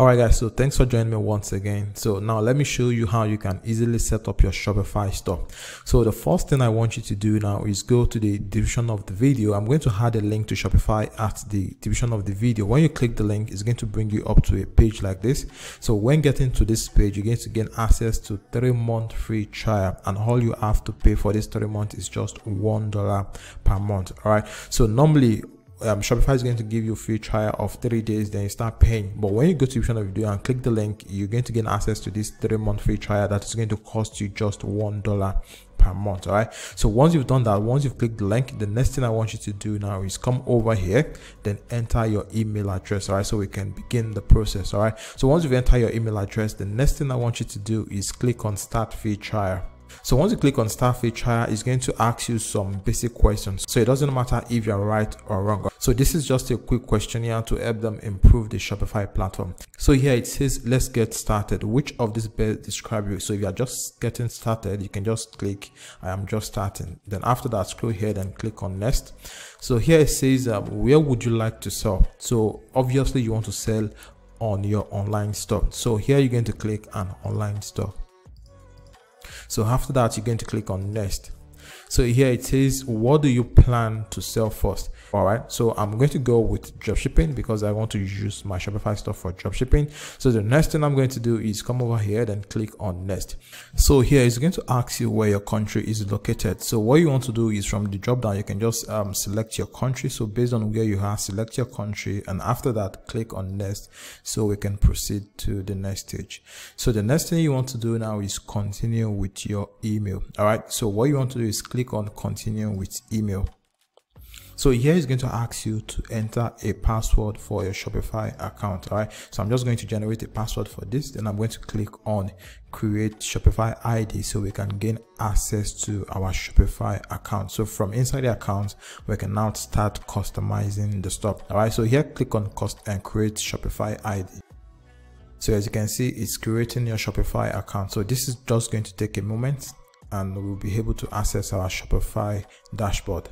Alright guys, so thanks for joining me once again. So now let me show you how you can easily set up your Shopify store. So the first thing I want you to do now is go to the description of the video. I'm going to add a link to Shopify at the description of the video. When you click the link, it's going to bring you up to a page like this. So when getting to this page, you're going to gain access to three month free trial and all you have to pay for this three month is just one dollar per month. Alright, so normally um, Shopify is going to give you a free trial of three days, then you start paying. But when you go to the the video and click the link, you're going to gain access to this three month free trial that is going to cost you just one dollar per month. All right. So once you've done that, once you've clicked the link, the next thing I want you to do now is come over here, then enter your email address. All right. So we can begin the process. All right. So once you've entered your email address, the next thing I want you to do is click on start free trial. So once you click on start trial, it's going to ask you some basic questions. So it doesn't matter if you're right or wrong. So this is just a quick questionnaire to help them improve the Shopify platform. So here it says, let's get started. Which of these best describe you? So if you're just getting started, you can just click, I am just starting. Then after that, scroll here and click on next. So here it says, um, where would you like to sell? So obviously you want to sell on your online store. So here you're going to click an online store. So after that, you're going to click on next. So here it says, what do you plan to sell first? All right. So I'm going to go with dropshipping because I want to use my Shopify stuff for dropshipping. So the next thing I'm going to do is come over here, then click on next. So here it's going to ask you where your country is located. So what you want to do is from the drop down, you can just um, select your country. So based on where you are, select your country. And after that, click on next. So we can proceed to the next stage. So the next thing you want to do now is continue with your email. All right. So what you want to do is click on continue with email. So here is going to ask you to enter a password for your Shopify account. All right. So I'm just going to generate a password for this. Then I'm going to click on create Shopify ID so we can gain access to our Shopify account. So from inside the account, we can now start customizing the stuff. All right. So here click on cost and create Shopify ID. So as you can see, it's creating your Shopify account. So this is just going to take a moment and we'll be able to access our Shopify dashboard.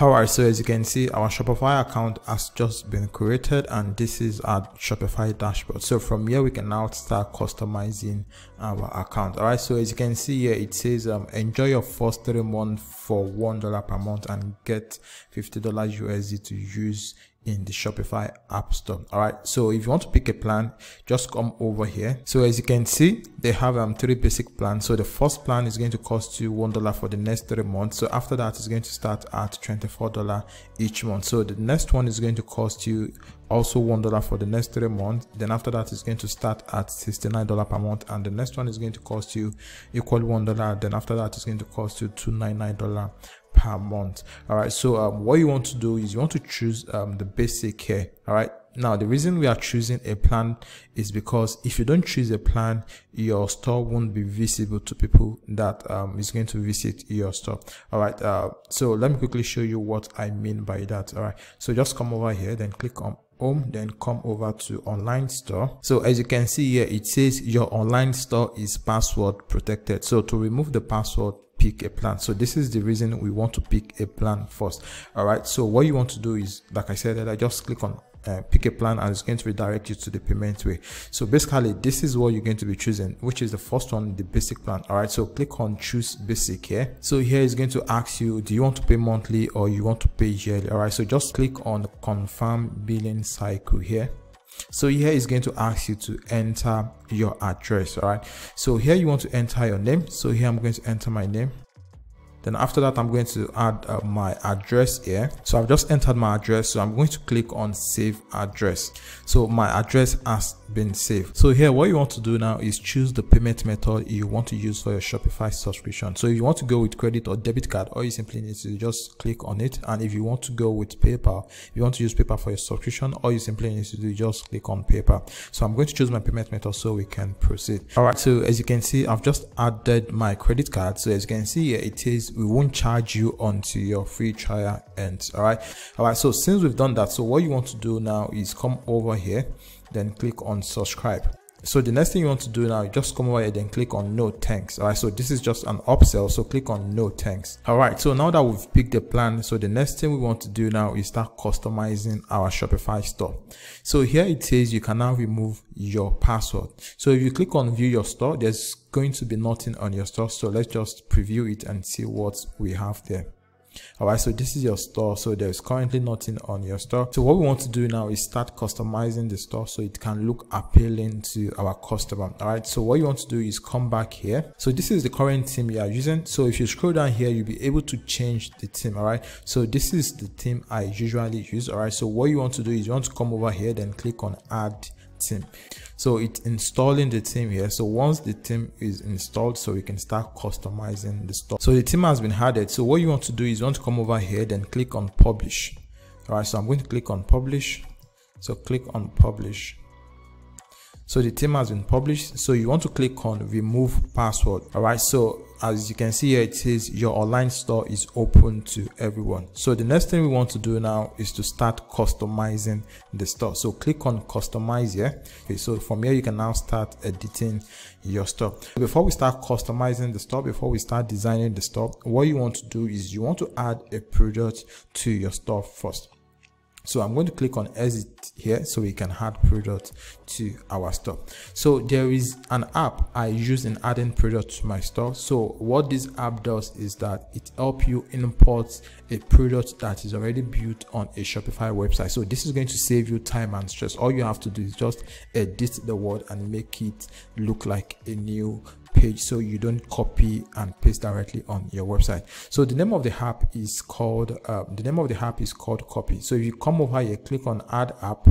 Alright, so as you can see, our Shopify account has just been created and this is our Shopify dashboard. So from here, we can now start customizing our account. Alright, so as you can see here, it says um, enjoy your first three months for $1 per month and get $50 USD to use in the Shopify app store. All right. So if you want to pick a plan, just come over here. So as you can see, they have um three basic plans. So the first plan is going to cost you one dollar for the next three months. So after that, it's going to start at twenty four dollar each month. So the next one is going to cost you also one dollar for the next three months. Then after that, it's going to start at sixty nine dollar per month, and the next one is going to cost you equal one dollar. Then after that, it's going to cost you two nine nine dollar per month. All right so um, what you want to do is you want to choose um, the basic here all right now the reason we are choosing a plan is because if you don't choose a plan your store won't be visible to people that um, is going to visit your store. All right uh, so let me quickly show you what i mean by that. All right so just come over here then click on home then come over to online store. So as you can see here it says your online store is password protected. So to remove the password pick a plan. So this is the reason we want to pick a plan first. All right so what you want to do is like i said that i just click on uh, pick a plan and it's going to redirect you to the payment way. So basically this is what you're going to be choosing which is the first one the basic plan. All right so click on choose basic here. So here is going to ask you do you want to pay monthly or you want to pay yearly? All right so just click on confirm billing cycle here. So here is going to ask you to enter your address. All right so here you want to enter your name. So here i'm going to enter my name then after that i'm going to add uh, my address here. So i've just entered my address. So i'm going to click on save address. So my address has been saved. So here what you want to do now is choose the payment method you want to use for your shopify subscription. So if you want to go with credit or debit card all you simply need to just click on it. And if you want to go with paypal if you want to use paypal for your subscription all you simply need to do just click on paypal. So i'm going to choose my payment method so we can proceed. All right. So as you can see i've just added my credit card. So as you can see here it says we won't charge you until your free trial ends all right? All right so since we've done that so what you want to do now is come over here then click on subscribe so the next thing you want to do now just come over here and click on no thanks. All right so this is just an upsell so click on no thanks. All right so now that we've picked the plan so the next thing we want to do now is start customizing our shopify store. So here it says you can now remove your password. So if you click on view your store there's going to be nothing on your store so let's just preview it and see what we have there all right so this is your store. So there's currently nothing on your store. So what we want to do now is start customizing the store so it can look appealing to our customer. All right so what you want to do is come back here. So this is the current theme you are using. So if you scroll down here you'll be able to change the theme all right so this is the theme i usually use. All right so what you want to do is you want to come over here then click on add theme so it's installing the theme here. So once the theme is installed so we can start customizing the stuff. So the theme has been added. So what you want to do is you want to come over here then click on publish. All right so i'm going to click on publish. So click on publish. So the theme has been published. So you want to click on remove password. All right so as you can see here it says your online store is open to everyone. So the next thing we want to do now is to start customizing the store. So click on customize here. Okay so from here you can now start editing your store. Before we start customizing the store before we start designing the store what you want to do is you want to add a product to your store first. So i'm going to click on exit here so we can add product to our store. So there is an app i use in adding product to my store. So what this app does is that it helps you import a product that is already built on a shopify website. So this is going to save you time and stress. All you have to do is just edit the word and make it look like a new page so you don't copy and paste directly on your website so the name of the app is called uh, the name of the app is called copy so if you come over here click on add app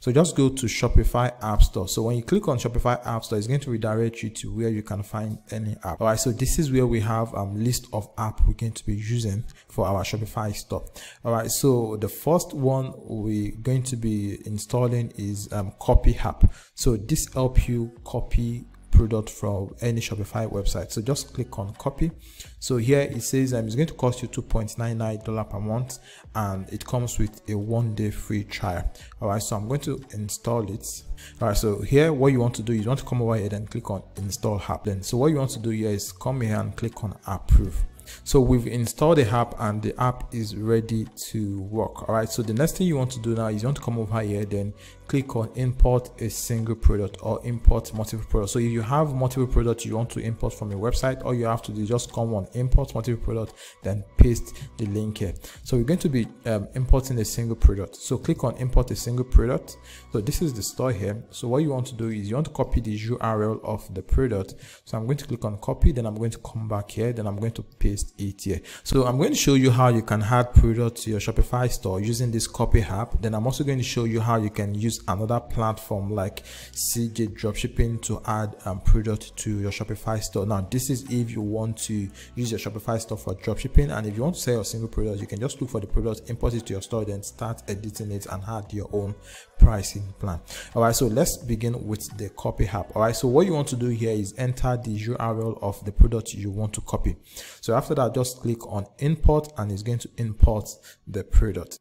so just go to Shopify App Store. So when you click on Shopify App Store, it's going to redirect you to where you can find any app. All right. So this is where we have a um, list of app we're going to be using for our Shopify store. All right. So the first one we're going to be installing is um, Copy App. So this help you copy product from any Shopify website. So just click on copy. So here it says um, it's going to cost you $2.99 per month and it comes with a one day free trial. All right, so I'm going to install it. All right, so here what you want to do is you want to come over here and click on install app. Then so what you want to do here is come here and click on approve so we've installed the app and the app is ready to work all right so the next thing you want to do now is you want to come over here then click on import a single product or import multiple products. So if you have multiple products you want to import from your website all you have to do is just come on import multiple product then paste the link here. So we're going to be um, importing a single product. So click on import a single product. So this is the store here. So what you want to do is you want to copy the url of the product. So i'm going to click on copy then i'm going to come back here then i'm going to paste it here. So i'm going to show you how you can add product to your shopify store using this copy app. Then i'm also going to show you how you can use use another platform like CJ Dropshipping to add um, product to your Shopify store. Now, this is if you want to use your Shopify store for dropshipping, and if you want to sell a single product, you can just look for the product, import it to your store, then start editing it and add your own pricing plan. All right, so let's begin with the copy app. All right, so what you want to do here is enter the URL of the product you want to copy. So after that, just click on import and it's going to import the product.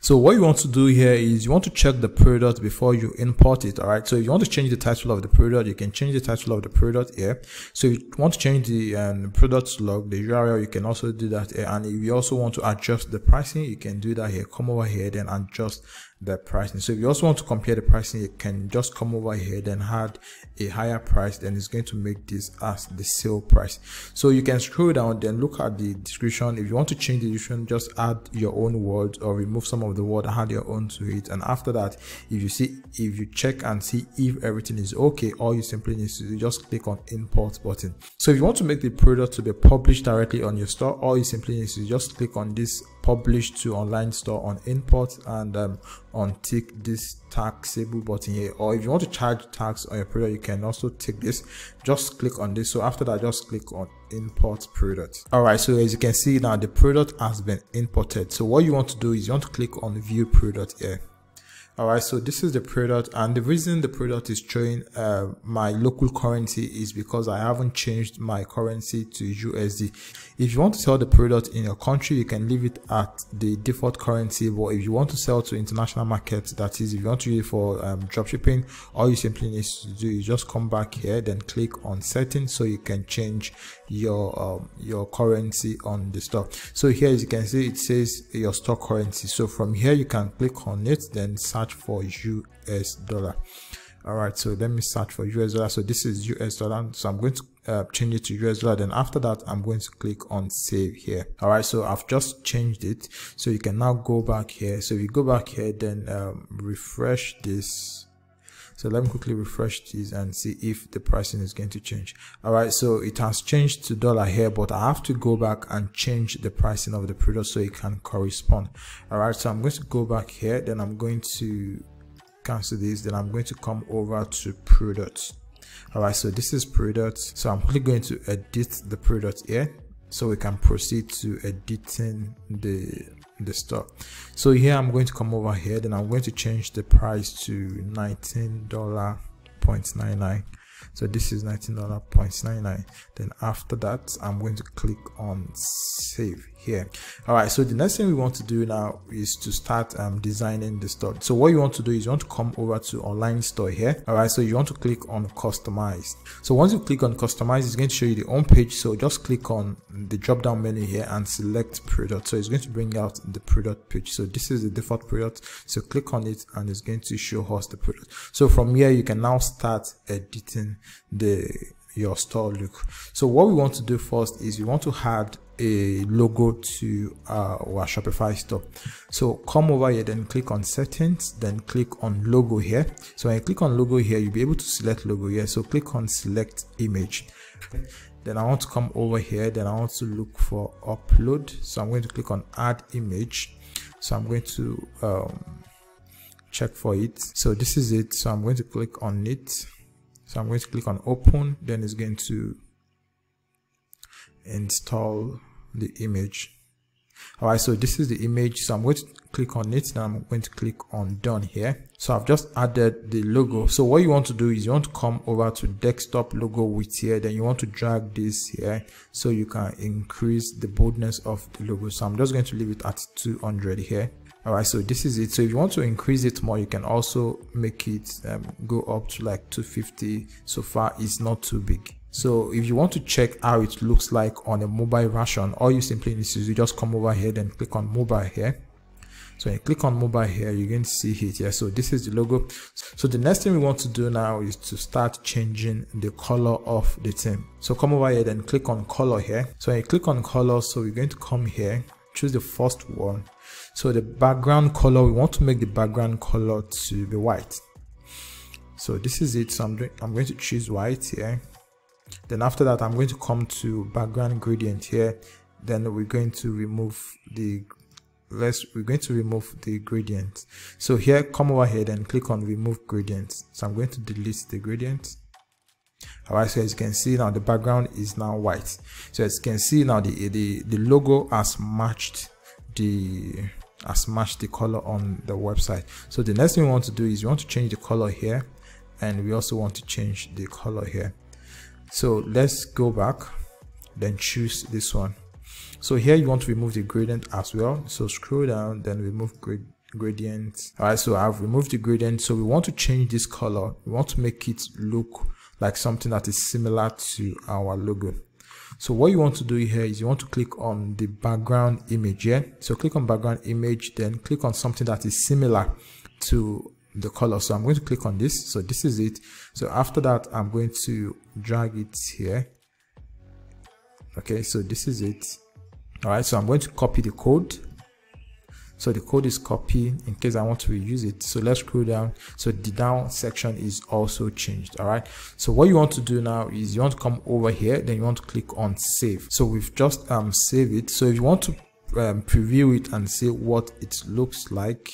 So what you want to do here is you want to check the product before you import it. All right. So if you want to change the title of the product, you can change the title of the product here. So if you want to change the um, product log, the URL, you can also do that here. And if you also want to adjust the pricing, you can do that here. Come over here, then adjust the pricing. So if you also want to compare the pricing, you can just come over here, then add a higher price, then it's going to make this as the sale price. So you can scroll down, then look at the description. If you want to change the description, just add your own words or remove some of the word, add your own to it. And after that, if you see, if you check and see if everything is okay, all you simply need to just click on import button. So if you want to make the product to be published directly on your store, all you simply need to just click on this publish to online store on import and um, on tick this taxable button here. Or if you want to charge tax on your product you can also tick this. Just click on this. So after that just click on import product. All right so as you can see now the product has been imported. So what you want to do is you want to click on view product here all right so this is the product and the reason the product is showing uh, my local currency is because i haven't changed my currency to usd if you want to sell the product in your country you can leave it at the default currency but if you want to sell to international markets that is if you want to use it for um, dropshipping all you simply need to do is just come back here then click on settings so you can change your um, your currency on the stock. So here as you can see it says your stock currency. So from here you can click on it then search for us dollar. All right so let me search for us dollar. So this is us dollar. So i'm going to uh, change it to us dollar. Then after that i'm going to click on save here. All right so i've just changed it. So you can now go back here. So if you go back here then um, refresh this so let me quickly refresh this and see if the pricing is going to change. All right so it has changed to dollar here but i have to go back and change the pricing of the product so it can correspond. All right so i'm going to go back here then i'm going to cancel this then i'm going to come over to products. All right so this is products. So i'm quickly going to edit the product here so we can proceed to editing the the stock. So here i'm going to come over here then i'm going to change the price to 19 dollar 0.99 so this is $19.99 then after that i'm going to click on save here. All right so the next thing we want to do now is to start um, designing the store. So what you want to do is you want to come over to online store here. All right so you want to click on customize. So once you click on customize it's going to show you the home page. So just click on the drop down menu here and select product. So it's going to bring out the product page. So this is the default product. So click on it and it's going to show us the product. So from here you can now start editing the your store look. So what we want to do first is we want to add a logo to uh, our Shopify store. So come over here, then click on settings, then click on logo here. So when you click on logo here, you'll be able to select logo here. So click on select image. Then I want to come over here, then I want to look for upload. So I'm going to click on add image. So I'm going to um, check for it. So this is it. So I'm going to click on it. So I'm going to click on open, then it's going to install the image. All right so this is the image. So i'm going to click on it. Now i'm going to click on done here. So i've just added the logo. So what you want to do is you want to come over to desktop logo width here. Then you want to drag this here so you can increase the boldness of the logo. So i'm just going to leave it at 200 here. All right so this is it. So if you want to increase it more you can also make it um, go up to like 250 so far it's not too big so if you want to check how it looks like on a mobile version, all you simply need to do just come over here, then click on mobile here. So when you click on mobile here, you're going to see it here. So this is the logo. So the next thing we want to do now is to start changing the color of the theme. So come over here, then click on color here. So when you click on color, so we're going to come here, choose the first one. So the background color, we want to make the background color to be white. So this is it. So I'm, doing, I'm going to choose white here then after that i'm going to come to background gradient here. Then we're going to remove the let's we're going to remove the gradient. So here come over here and click on remove gradient. So i'm going to delete the gradient. All right so as you can see now the background is now white. So as you can see now the the, the logo has matched the has matched the color on the website. So the next thing we want to do is we want to change the color here and we also want to change the color here so let's go back then choose this one. So here you want to remove the gradient as well. So scroll down then remove grad gradient. All right so i've removed the gradient. So we want to change this color. We want to make it look like something that is similar to our logo. So what you want to do here is you want to click on the background image here so click on background image then click on something that is similar to the color. So i'm going to click on this. So this is it. So after that i'm going to drag it here. Okay so this is it. All right so i'm going to copy the code. So the code is copied in case i want to reuse it. So let's scroll down. So the down section is also changed. All right so what you want to do now is you want to come over here then you want to click on save. So we've just um save it. So if you want to um, preview it and see what it looks like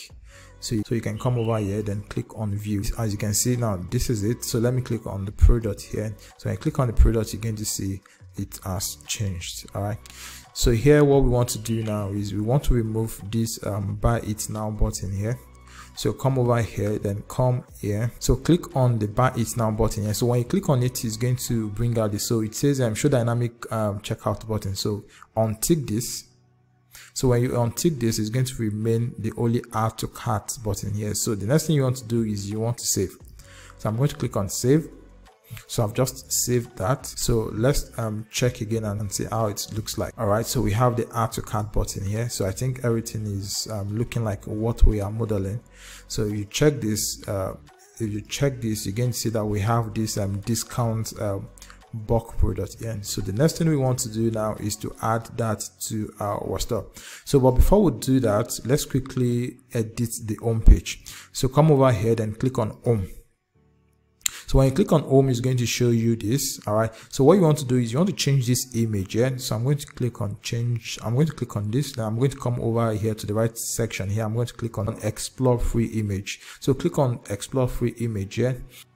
so, so you can come over here then click on view. As you can see now this is it. So let me click on the product here. So I click on the product you're going to see it has changed all right? So here what we want to do now is we want to remove this um, buy it now button here. So come over here then come here. So click on the buy it now button here. So when you click on it it's going to bring out this so it says um, show dynamic um, checkout button. So untick this so when you untick this it's going to remain the only add to cart button here. So the next thing you want to do is you want to save. So i'm going to click on save. So i've just saved that. So let's um, check again and see how it looks like. All right so we have the add to cart button here. So i think everything is um, looking like what we are modeling. So you check this uh, if you check this you can see that we have this um, discount um, bulk product here so the next thing we want to do now is to add that to our store so but before we do that let's quickly edit the home page so come over here and click on home so when you click on home, it's going to show you this. All right. So what you want to do is you want to change this image. Yeah. So I'm going to click on change. I'm going to click on this. Now I'm going to come over here to the right section here. I'm going to click on explore free image. So click on explore free image. Yeah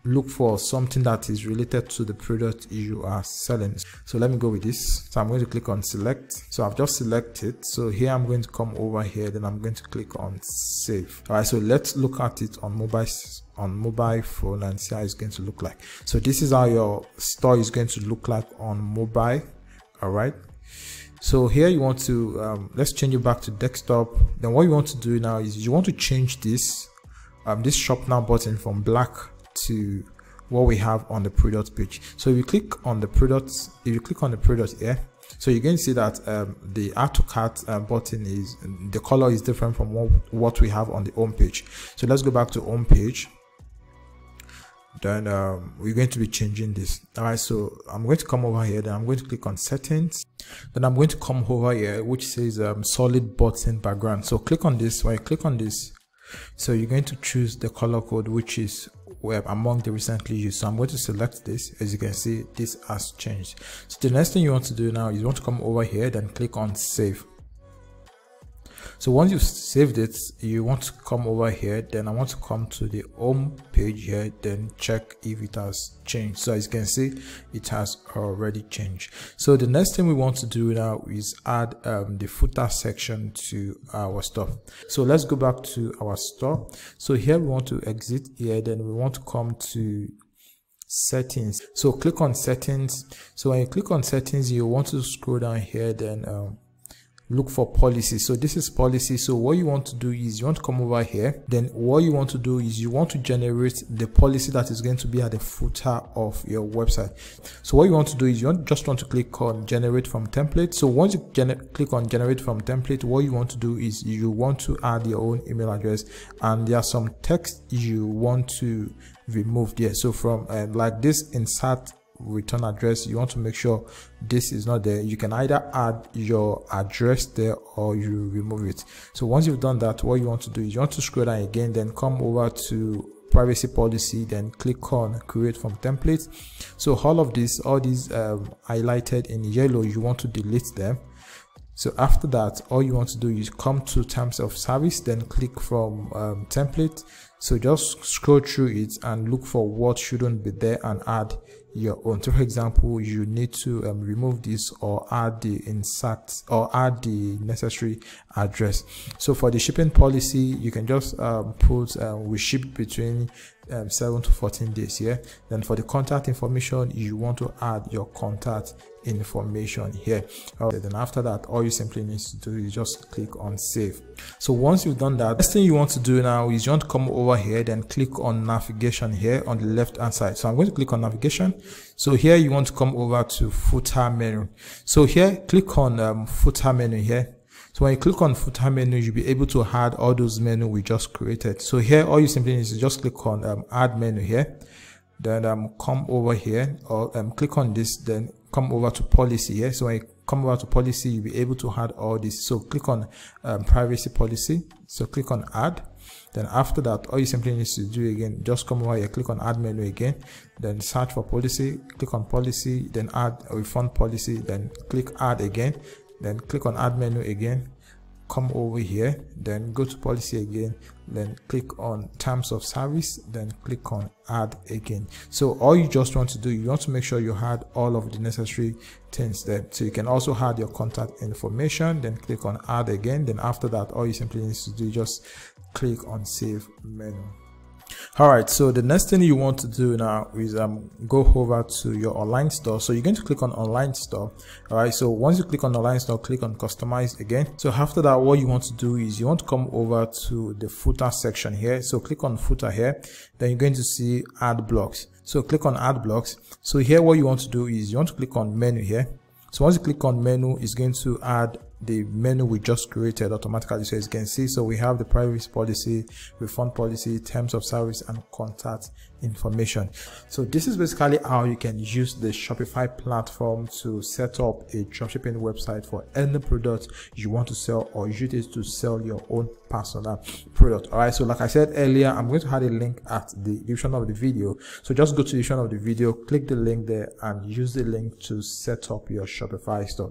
look for something that is related to the product you are selling. So let me go with this. So i'm going to click on select. So i've just selected. So here i'm going to come over here. Then i'm going to click on save. All right so let's look at it on mobile on mobile phone and see how it's going to look like. So this is how your store is going to look like on mobile. All right. So here you want to um, let's change it back to desktop. Then what you want to do now is you want to change this um, this shop now button from black to what we have on the product page. So if you click on the product if you click on the product here so you're going to see that um, the add to cart uh, button is the color is different from what, what we have on the home page. So let's go back to home page. Then um, we're going to be changing this. All right so i'm going to come over here then i'm going to click on settings. Then i'm going to come over here which says um, solid button background. So click on this. When you click on this so you're going to choose the color code which is web among the recently used so i'm going to select this. As you can see this has changed. So the next thing you want to do now is you want to come over here then click on save so once you've saved it you want to come over here then i want to come to the home page here then check if it has changed. So as you can see it has already changed. So the next thing we want to do now is add um, the footer section to our store. So let's go back to our store. So here we want to exit here then we want to come to settings. So click on settings. So when you click on settings you want to scroll down here then um, look for policy so this is policy. So what you want to do is you want to come over here. Then what you want to do is you want to generate the policy that is going to be at the footer of your website. So what you want to do is you just want to click on generate from template. So once you click on generate from template what you want to do is you want to add your own email address and there are some text you want to remove there. So from uh, like this insert return address you want to make sure this is not there you can either add your address there or you remove it. So once you've done that what you want to do is you want to scroll down again then come over to privacy policy then click on create from template so all of this all these um, highlighted in yellow you want to delete them so after that all you want to do is come to terms of service then click from um, template. So just scroll through it and look for what shouldn't be there and add your own. So for example you need to um, remove this or add the insert or add the necessary address. So for the shipping policy you can just um, put uh, we ship between um, 7 to 14 days here then for the contact information you want to add your contact information here. Okay, then after that all you simply need to do is just click on save. So once you've done that next thing you want to do now is you want to come over here then click on navigation here on the left hand side. So i'm going to click on navigation. So here you want to come over to footer menu. So here click on um, footer menu here so when you click on footer menu, you'll be able to add all those menu we just created. So here, all you simply need is just click on um, add menu here. Then um, come over here or um, click on this, then come over to policy here. So when you come over to policy, you'll be able to add all this. So click on um, privacy policy. So click on add. Then after that, all you simply need to do again, just come over here, click on add menu again, then search for policy, click on policy, then add refund policy, then click add again then click on add menu again. Come over here. Then go to policy again. Then click on terms of service. Then click on add again. So all you just want to do you want to make sure you had all of the necessary things there. So you can also add your contact information. Then click on add again. Then after that all you simply need to do just click on save menu all right so the next thing you want to do now is um go over to your online store. So you're going to click on online store. All right so once you click on online store click on customize again. So after that what you want to do is you want to come over to the footer section here. So click on footer here. Then you're going to see add blocks. So click on add blocks. So here what you want to do is you want to click on menu here. So once you click on menu it's going to add the menu we just created automatically. So as you can see so we have the privacy policy refund policy terms of service and contact information. So this is basically how you can use the shopify platform to set up a dropshipping website for any product you want to sell or use it to sell your own personal product. All right so like i said earlier i'm going to add a link at the description of the video. So just go to the description of the video click the link there and use the link to set up your shopify store